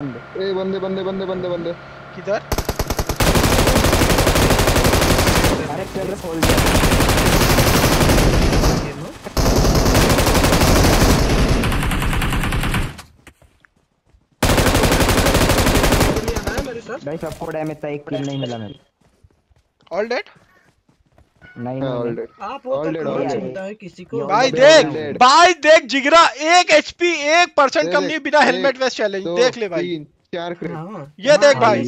ए बंदे बंदे बंदे बंदे बंदे। किधर? अरे चल खोल भाई सबको डैमेज था एक किल नहीं मिला मेरे ऑल डेड नहीं हाँ आप वो तो है किसी को? भाई देख. भाई देख जिगरा एक एचपी एक परसेंट कम नहीं बिना हेलमेट वेस्ट चैलेंज देख ले भाई। चार हाँ, ये देख हाँ, भाई?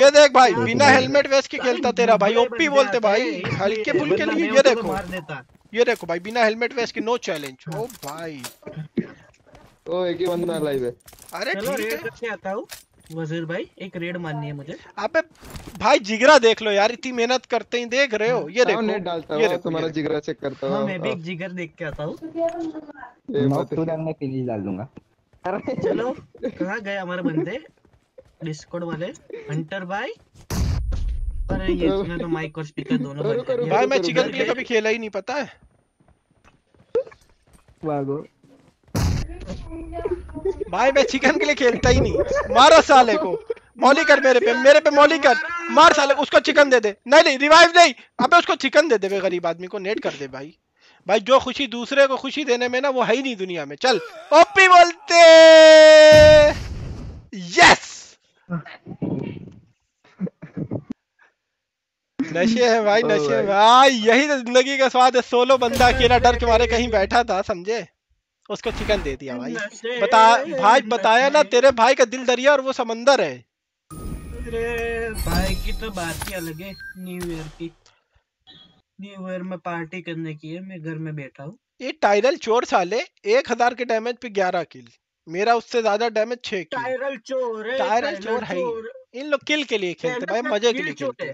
ये देख भाई बिना हेलमेट वेस्ट के खेलता तेरा भाई ओपी बोलते भाई हल्के वरना नहीं मैं ये देखो। ये देखो भाई बिना हेलमेट वेस्ट के नो चैलेंज ओ भाई। ओ एक ही बंदा लाइव है। अरे ठीक है। करके आता हूँ। वज़ीर भाई एक रेड मारनी है मुझे। अबे भाई जिगरा देख लो यार इतनी मेहनत करते ही देख रहे हो। ये आओ नेट डालता देखो ये देखो। तुम्हारा जिगरा चेक करता हाँ हूँ मैं भी एक जिगर देख के आता हूँ। ये नॉक मत टू डैम में फिनिश डाल दूँगा। अरे चलो कहाँ गए हमारे बंदे? डिस्कॉर्ड वाले। हंटर भाई। अरे ये इसने तो माइक और स्पीकर दोनों बंद भाई मैं चिकन के लिए कभी खेला ही नहीं पता है? भागो भाई मैं चिकन के लिए खेलता ही नहीं। मारो साले को। मौली कर मेरे पे मेरे पे मौली कर। मार साले उसको चिकन दे दे। नहीं नहीं रिवाइव नहीं। अबे उसको चिकन दे दे गरीब आदमी को नेट कर दे भाई। भाई जो खुशी दूसरे को खुशी देने में ना वो है ही नहीं दुनिया में। चल ओपी बोलते। यस नशे है भाई नशे है। भाई। भाई यही तो ज़िंदगी का स्वाद है। सोलो बंदा अकेला डर के मारे कहीं बैठा था समझे? उसको चिकन दे दिया भाई। बता भाई बताया ना तेरे भाई का दिल दरिया और वो समंदर है। भाई की तो बात ही अलग है न्यू ईयर की। न्यू ईयर में पार्टी करने की है मैं घर में बैठा हूँ। ये टायरल चोर साले एक हज़ार के डैमेज पे ग्यारह किल मेरा उससे ज़्यादा डैमेज छह किल टायरल चोर है टायरल चोर है इन लोग किल के लिए खेलते भाई मज़े के लिए खेलते